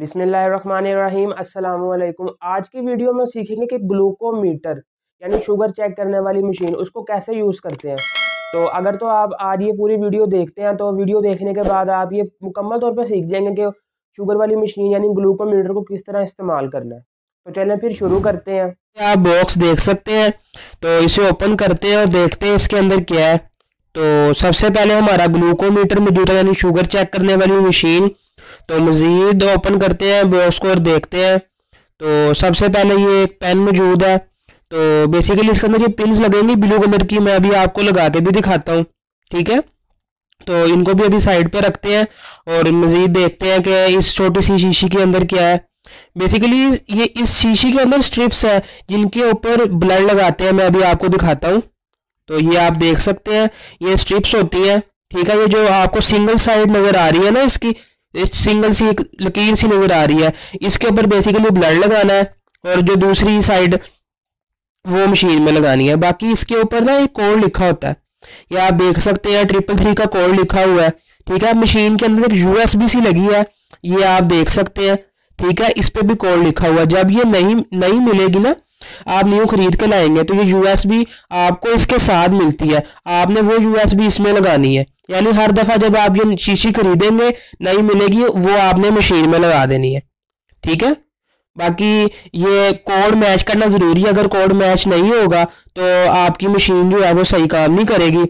बिसमीम आज की वीडियो में सीखेंगे कि ग्लूकोमीटर, यानी शुगर चेक करने वाली मशीन, उसको कैसे यूज़ करते हैं। तो अगर तो आप आज ये पूरी वीडियो देखते हैं तो वीडियो देखने के बाद आप ये मुकम्मल तौर पर सीख जाएँगे कि शुगर वाली मशीन, यानी ग्लूकोमीटर को किस तरह इस्तेमाल करना है। तो चलें फिर शुरू करते हैं। आप बॉक्स देख सकते हैं तो इसे ओपन करते हैं और देखते हैं इसके अंदर क्या है। तो सबसे पहले हमारा ग्लूकोमीटर मौजूद है, यानी शुगर चेक करने वाली मशीन। तो मज़ीद ओपन करते हैं बॉक्स को और देखते हैं। तो सबसे पहले ये एक पेन मौजूद है। तो बेसिकली इसके अंदर ये पिंस लगेंगी ब्लू कलर की, मैं अभी आपको लगा के भी दिखाता हूँ, ठीक है? तो इनको भी अभी साइड पे रखते हैं और मज़ीद देखते हैं कि इस छोटी सी शीशी के अंदर क्या है। बेसिकली ये इस शीशी के अंदर स्ट्रिप्स है, जिनके ऊपर ब्लड लगाते हैं, मैं अभी आपको दिखाता हूँ। तो ये आप देख सकते हैं, ये स्ट्रिप्स होती हैं, ठीक है? ये जो आपको सिंगल साइड नज़र आ रही है ना इसकी सिंगल सी, एक लकीर सी नज़र आ रही है। इसके ऊपर बेसिकली ब्लड लगाना है और जो दूसरी साइड वो मशीन में लगानी है। बाकी इसके ऊपर ना एक कोड लिखा होता है। ये आप देख सकते हैं ट्रिपल थ्री का कोड लिखा हुआ है। ठीक है मशीन के अंदर एक यूएसबी सी लगी है। ये आप देख सकते हैं। ठीक है, इस पर भी कोड लिखा हुआ है। जब ये नहीं नहीं मिलेगी ना आप न्यू खरीद के लाएँगे तो ये यूएसबी आपको इसके साथ मिलती है। आपने वो यूएसबी इसमें लगानी है। यानी हर दफ़ा जब आप ये शीशी खरीदेंगे नहीं मिलेगी, वो आपने मशीन में लगा देनी है। ठीक है? बाकी ये कोड मैच करना ज़रूरी है। अगर कोड मैच नहीं होगा तो आपकी मशीन जो है वो सही काम नहीं करेगी।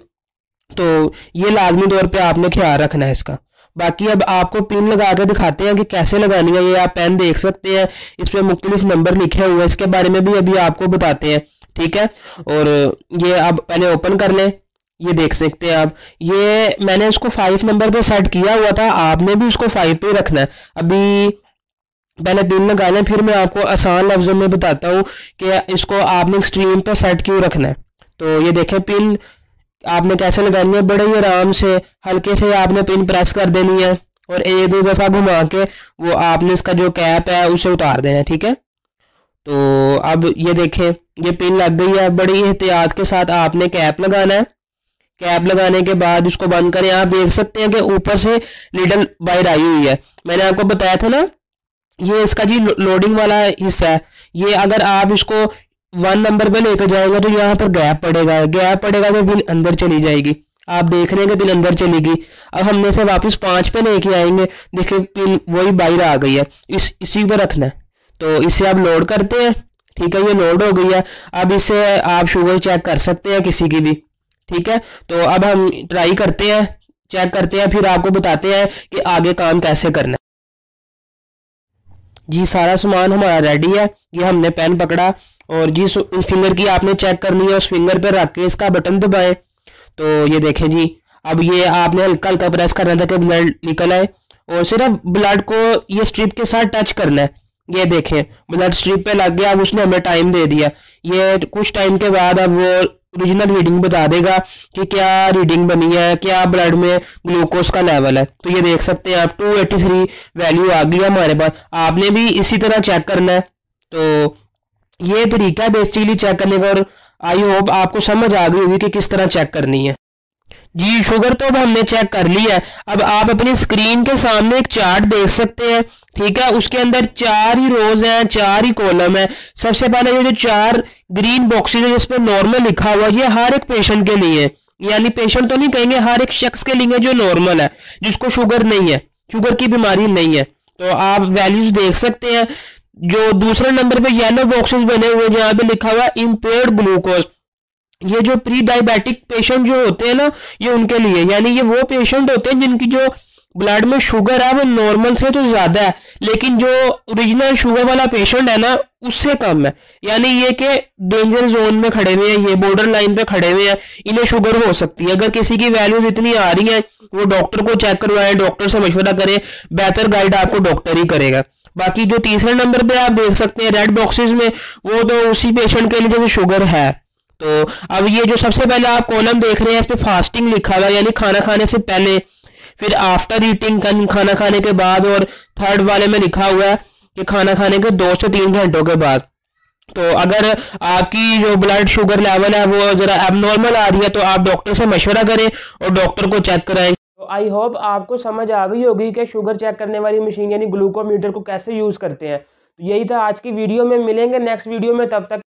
तो ये लाजमी तौर पे आपने ख्याल रखना है इसका। बाकी अब आपको पिन लगा के दिखाते हैं कि कैसे लगानी है, ये आप पेन देख सकते हैं। इस पर मुख्तलिफ़ नंबर लिखे हुए हैं, इसके बारे में भी अभी आपको बताते हैं, ठीक है? और ये आप पहले ओपन कर लें, ये देख सकते हैं आप। ये मैंने इसको फाइव नंबर पे सेट किया हुआ था, आपने भी उसको फाइव पे रखना है। अभी पहले पिन लगा लें फिर मैं आपको आसान लफ्ज़ों में बताता हूँ कि इसको आपने स्ट्रीम पे सेट क्यों रखना है। तो ये देखें पिन आपने कैसे लगानी है? बड़े ही आराम से, हल्के से आपने पिन प्रेस कर देनी है और एक, दो दफ़ा घुमा के वो आपने इसका जो कैप है, उसे उतार देना है, ठीक है? तो अब ये देखें, ये पिन लग गई है, बड़ी एहतियात के साथ आपने कैप लगाना है। कैप लगाने के बाद इसको बंद करें। आप देख सकते हैं कि ऊपर से लिडल बाहर आई हुई है। मैंने आपको बताया था ना, ये इसका जी लोडिंग वाला हिस्सा है। ये अगर आप इसको वन नंबर पे लेकर जाएँगे तो यहाँ पर गैप पड़ेगा। गैप पड़ेगा तो पिन अंदर चली जाएगी। आप देख रहे हैं कि पिन अंदर चलेगी। अब हमने से वापस पाँच पे लेके आएँगे। देखिए पिन वही बाहर आ गई है। इस, इसी पर रखना है। तो इसे आप लोड करते हैं। ठीक है, ये लोड हो गई है। अब इसे आप शुगर चेक कर सकते हैं किसी की भी। ठीक है? तो अब हम ट्राई करते हैं। चेक करते हैं, फिर आपको बताते हैं कि आगे काम कैसे करना है। जी, सारा सामान हमारा रेडी है। ये हमने पेन पकड़ा। और जिस फिंगर की आपने चेक करनी है, उस फिंगर पर रख के इसका बटन दबाएँ। तो ये देखें जी, अब ये आपने हल्का हल्का प्रेस करना था कि ब्लड निकल आए। और सिर्फ़ ब्लड को ये स्ट्रिप के साथ टच करना है। ये देखें ब्लड स्ट्रिप पे लग गया, अब उसने हमें टाइम दे दिया। ये कुछ टाइम के बाद अब वो ओरिजिनल रीडिंग बता देगा कि क्या रीडिंग बनी है, क्या ब्लड में ग्लूकोज का लेवल है। तो ये देख सकते हैं आप 283 वैल्यू आ गई हमारे पास। आपने भी इसी तरह चेक करना है। तो ये तरीका बेसिकली चेक करने का और आई होप आपको समझ आ गई होगी कि किस तरह चेक करनी है। जी शुगर तो अब हमने चेक कर लिया है। अब आप अपनी स्क्रीन के सामने एक चार्ट देख सकते हैं, ठीक है? उसके अंदर चार ही रोज हैं, चार ही कॉलम है। सबसे पहले ये जो चार ग्रीन बॉक्सेज है, जिसपे नॉर्मल लिखा हुआ, ये हर एक पेशेंट के लिए है। यानी पेशेंट तो नहीं कहेंगे, हर एक शख्स के लिए जो नॉर्मल है, जिसको शुगर नहीं है शुगर की बीमारी नहीं है। तो आप वैल्यूज़ देख सकते हैं। जो दूसरे नंबर पे येलो बॉक्सेस बने हुए जहाँ पे लिखा हुआ इम्पेयर्ड ग्लूकोज ये जो प्री डायबिटिक पेशेंट जो होते हैं ना, ये उनके लिए, यानी ये वो पेशेंट होते हैं जिनकी जो ब्लड में शुगर है, वो नॉर्मल से तो ज़्यादा है, लेकिन जो ओरिजिनल शुगर वाला पेशेंट है ना, उससे कम है। यानी ये कि डेंजर जोन में खड़े हुए हैं, ये बॉर्डर लाइन पे खड़े हुए हैं, इन्हें शुगर हो सकती है। अगर किसी की वैल्यूज़ इतनी आ रही है, वो डॉक्टर को चेक करवाएँ डॉक्टर से मशवरा करें, बेहतर गाइड आपको डॉक्टर ही करेगा। बाकी जो तीसरे नंबर पे आप देख सकते हैं रेड बॉक्सेस में, वो तो उसी पेशेंट के लिए जैसे शुगर है। तो अब ये जो सबसे पहले आप कॉलम देख रहे हैं, इस पर फास्टिंग लिखा हुआ यानी खाना खाने से पहले, फिर आफ्टर ईटिंग खाना खाने के बाद और थर्ड वाले में लिखा हुआ है कि खाना खाने के दो से तीन घंटों के बाद। तो अगर आपकी जो ब्लड शुगर लेवल है, वो ज़रा एबनॉर्मल आ रही है तो आप डॉक्टर से मशवरा करें और डॉक्टर को चेक कराएँ आई होप आपको समझ आ गई होगी कि शुगर चेक करने वाली मशीन यानी ग्लूकोमीटर को कैसे यूज़ करते हैं। तो यही था आज की वीडियो में, मिलेंगे नेक्स्ट वीडियो में, तब तक